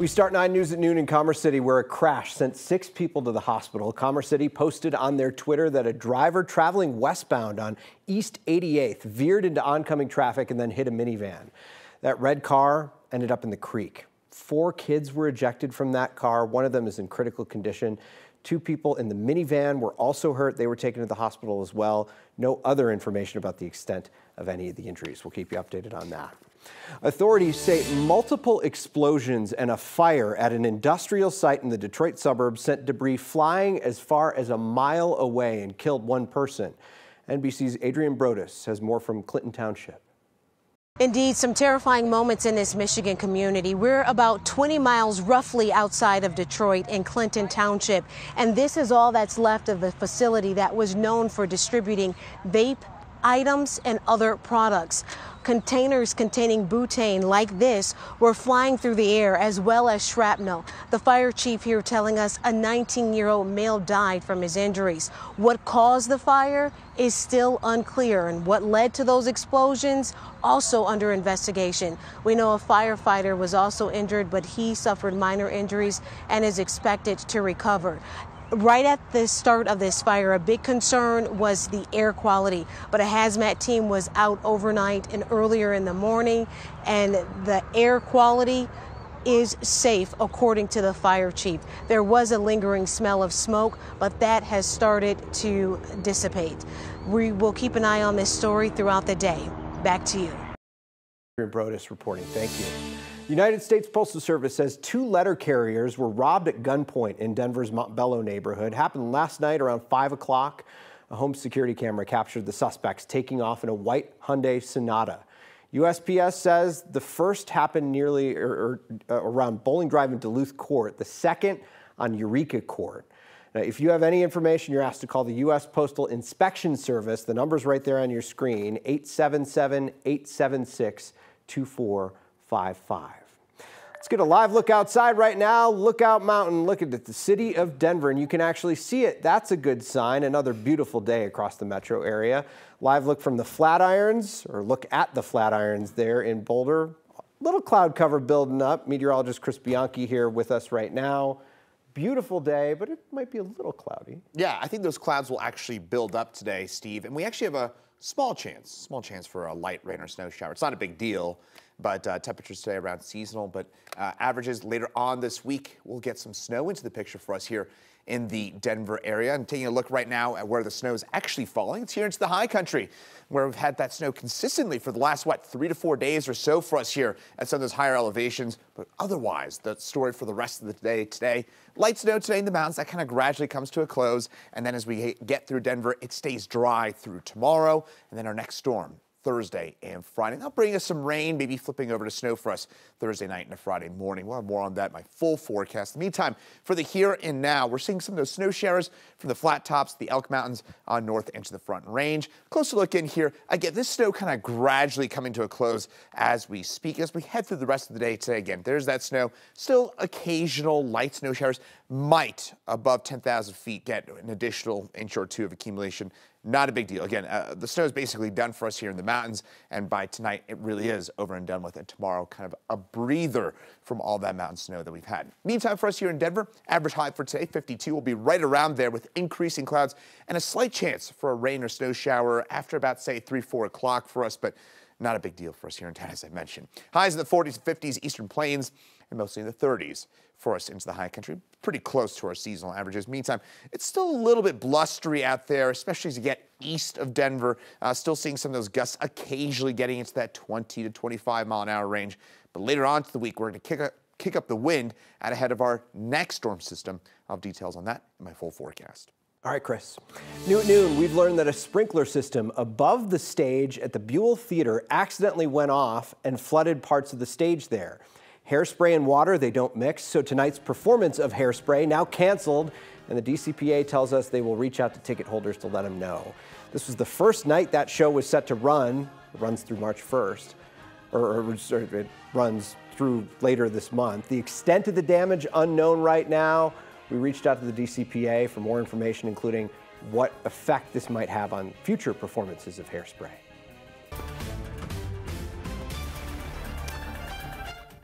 We start 9 News at noon in Commerce City, where a crash sent six people to the hospital. Commerce City posted on their Twitter that a driver traveling westbound on East 88th veered into oncoming traffic and then hit a minivan. That red car ended up in the creek. Four kids were ejected from that car. One of them is in critical condition. Two people in the minivan were also hurt. They were taken to the hospital as well. No other information about the extent of any of the injuries. We'll keep you updated on that. Authorities say multiple explosions and a fire at an industrial site in the Detroit suburbs sent debris flying as far as a mile away and killed one person. NBC's Adrienne Broaddus has more from Clinton Township. Indeed, some terrifying moments in this Michigan community. We're about 20 miles roughly outside of Detroit in Clinton Township, and this is all that's left of the facility that was known for distributing vape items and other products. Containers containing butane like this were flying through the air as well as shrapnel. The fire chief here telling us a 19 year old male died from his injuries. What caused the fire is still unclear, and what led to those explosions also under investigation. We know a firefighter was also injured, but he suffered minor injuries and is expected to recover right at the start of this fire, a big concern was the air quality. But a hazmat team was out overnight and earlier in the morning, and the air quality is safe, according to the fire chief. There was a lingering smell of smoke, but that has started to dissipate. We will keep an eye on this story throughout the day. Back to you. Broaddus reporting. Thank you. United States Postal Service says two letter carriers were robbed at gunpoint in Denver's Montbello neighborhood. Happened last night around 5 o'clock. A home security camera captured the suspects taking off in a white Hyundai Sonata. USPS says the first happened nearly or, or, uh, around Bolling Drive and Duluth Court, the second on Eureka Court. Now, if you have any information, you're asked to call the U.S. Postal Inspection Service. The number's right there on your screen 877 876 2455. Let's get a live look outside right now. Lookout Mountain, look at the city of Denver, and you can actually see it. That's a good sign. Another beautiful day across the metro area. Live look from the Flatirons, or look at the Flatirons there in Boulder. Little cloud cover building up. Meteorologist Chris Bianchi here with us right now. Beautiful day, but it might be a little cloudy. Yeah, I think those clouds will actually build up today, Steve. And we actually have a small chance, small chance for a light rain or snow shower. It's not a big deal but uh, temperatures today around seasonal. But uh, averages later on this week, we'll get some snow into the picture for us here in the Denver area. I'm taking a look right now at where the snow is actually falling. It's here into the high country where we've had that snow consistently for the last, what, three to four days or so for us here at some of those higher elevations. But otherwise, the story for the rest of the day today, light snow today in the mountains, that kind of gradually comes to a close. And then as we get through Denver, it stays dry through tomorrow. And then our next storm Thursday and Friday. That'll bring us some rain, maybe flipping over to snow for us Thursday night and a Friday morning. We'll have more on that, my full forecast. In the meantime, for the here and now, we're seeing some of those snow showers from the flat tops, the Elk Mountains on north into the front range. Closer look in here. Again, this snow kind of gradually coming to a close as we speak. As we head through the rest of the day today, again, there's that snow. Still occasional light snow showers might above 10,000 feet get an additional inch or two of accumulation not a big deal. Again, uh, the snow is basically done for us here in the mountains, and by tonight, it really is over and done with. And tomorrow, kind of a breather from all that mountain snow that we've had. Meantime, for us here in Denver, average high for today, 52, will be right around there with increasing clouds and a slight chance for a rain or snow shower after about, say, 3, 4 o'clock for us, but not a big deal for us here in town, as I mentioned. Highs in the 40s and 50s, eastern plains, and mostly in the 30s for us into the high country, pretty close to our seasonal averages. Meantime, it's still a little bit blustery out there, especially as you get east of Denver. Uh, still seeing some of those gusts occasionally getting into that 20 to 25 mile an hour range. But later on to the week, we're going to kick up, kick up the wind out ahead of our next storm system. I'll have details on that in my full forecast. All right, Chris. New at noon, we've learned that a sprinkler system above the stage at the Buell Theater accidentally went off and flooded parts of the stage there. Hairspray and water, they don't mix, so tonight's performance of Hairspray now canceled, and the DCPA tells us they will reach out to ticket holders to let them know. This was the first night that show was set to run. It runs through March 1st, or, or, or it runs through later this month. The extent of the damage unknown right now. We reached out to the DCPA for more information, including what effect this might have on future performances of Hairspray.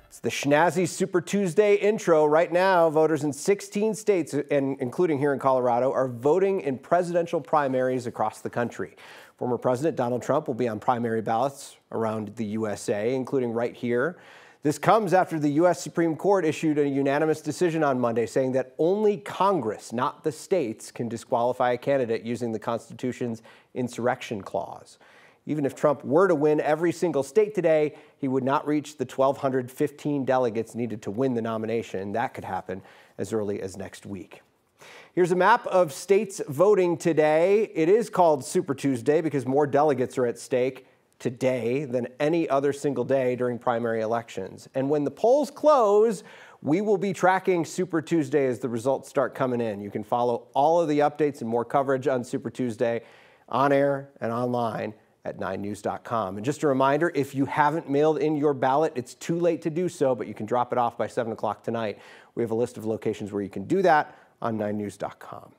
It's the Schnazzy Super Tuesday intro. Right now, voters in 16 states, and including here in Colorado, are voting in presidential primaries across the country. Former President Donald Trump will be on primary ballots around the USA, including right here. This comes after the U.S. Supreme Court issued a unanimous decision on Monday saying that only Congress, not the states, can disqualify a candidate using the Constitution's insurrection clause. Even if Trump were to win every single state today, he would not reach the 1,215 delegates needed to win the nomination. That could happen as early as next week. Here's a map of states voting today. It is called Super Tuesday because more delegates are at stake today than any other single day during primary elections. And when the polls close, we will be tracking Super Tuesday as the results start coming in. You can follow all of the updates and more coverage on Super Tuesday on air and online at 9news.com. And just a reminder, if you haven't mailed in your ballot, it's too late to do so, but you can drop it off by 7 o'clock tonight. We have a list of locations where you can do that on 9news.com.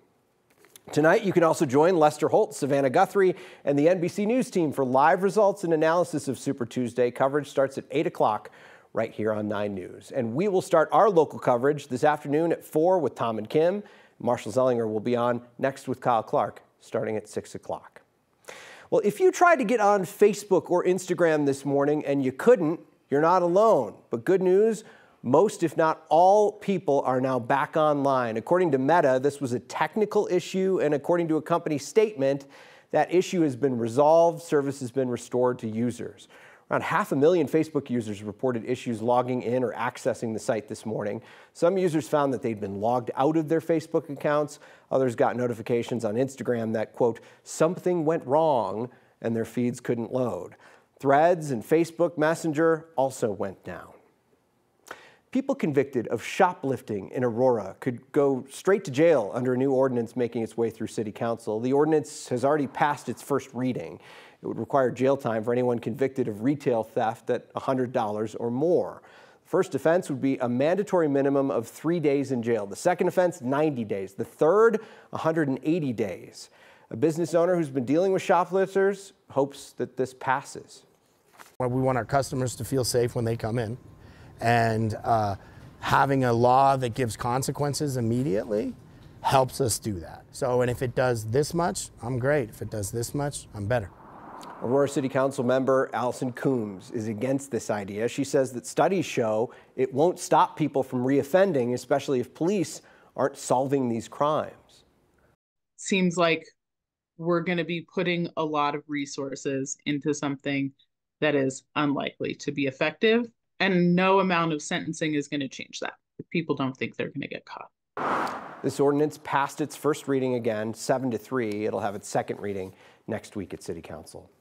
Tonight, you can also join Lester Holt, Savannah Guthrie, and the NBC News team for live results and analysis of Super Tuesday. Coverage starts at 8 o'clock right here on 9 News. And we will start our local coverage this afternoon at 4 with Tom and Kim. Marshall Zelinger will be on next with Kyle Clark starting at 6 o'clock. Well, if you tried to get on Facebook or Instagram this morning and you couldn't, you're not alone. But good news, most, if not all, people are now back online. According to Meta, this was a technical issue, and according to a company statement, that issue has been resolved, service has been restored to users. Around half a million Facebook users reported issues logging in or accessing the site this morning. Some users found that they'd been logged out of their Facebook accounts. Others got notifications on Instagram that, quote, something went wrong and their feeds couldn't load. Threads and Facebook Messenger also went down. People convicted of shoplifting in Aurora could go straight to jail under a new ordinance making its way through City Council. The ordinance has already passed its first reading. It would require jail time for anyone convicted of retail theft at $100 or more. The first offense would be a mandatory minimum of three days in jail. The second offense, 90 days. The third, 180 days. A business owner who's been dealing with shoplifters hopes that this passes. We want our customers to feel safe when they come in. And uh, having a law that gives consequences immediately helps us do that. So, and if it does this much, I'm great. If it does this much, I'm better. Aurora City Council member Alison Coombs is against this idea. She says that studies show it won't stop people from reoffending, especially if police aren't solving these crimes. Seems like we're going to be putting a lot of resources into something that is unlikely to be effective and no amount of sentencing is going to change that people don't think they're going to get caught. This ordinance passed its first reading again, 7 to 3. It'll have its second reading next week at City Council.